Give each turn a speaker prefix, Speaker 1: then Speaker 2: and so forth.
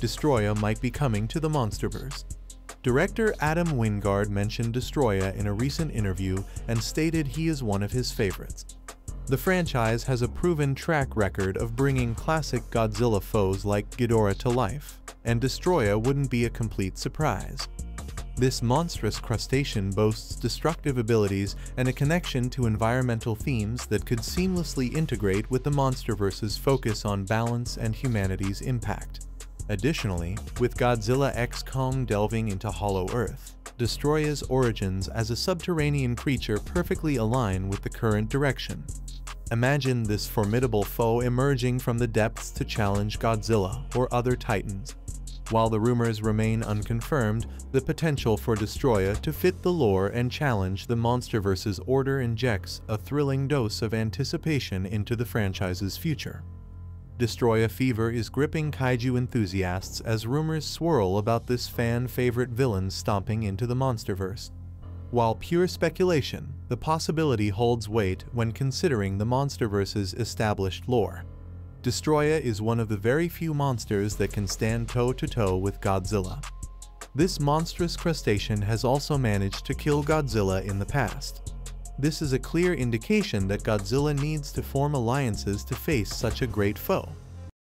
Speaker 1: Destoroyah might be coming to the Monsterverse. Director Adam Wingard mentioned Destoroyah in a recent interview and stated he is one of his favorites. The franchise has a proven track record of bringing classic Godzilla foes like Ghidorah to life, and Destoroyah wouldn't be a complete surprise. This monstrous crustacean boasts destructive abilities and a connection to environmental themes that could seamlessly integrate with the MonsterVerse's focus on balance and humanity's impact. Additionally, with Godzilla X Kong delving into Hollow Earth, Destoroyah's origins as a subterranean creature perfectly align with the current direction. Imagine this formidable foe emerging from the depths to challenge Godzilla or other titans. While the rumors remain unconfirmed, the potential for Destoroyah to fit the lore and challenge the MonsterVerse's order injects a thrilling dose of anticipation into the franchise's future. Destoroyah fever is gripping kaiju enthusiasts as rumors swirl about this fan-favorite villain stomping into the Monsterverse. While pure speculation, the possibility holds weight when considering the Monsterverse's established lore. Destoroyah is one of the very few monsters that can stand toe-to-toe -to -toe with Godzilla. This monstrous crustacean has also managed to kill Godzilla in the past. This is a clear indication that Godzilla needs to form alliances to face such a great foe.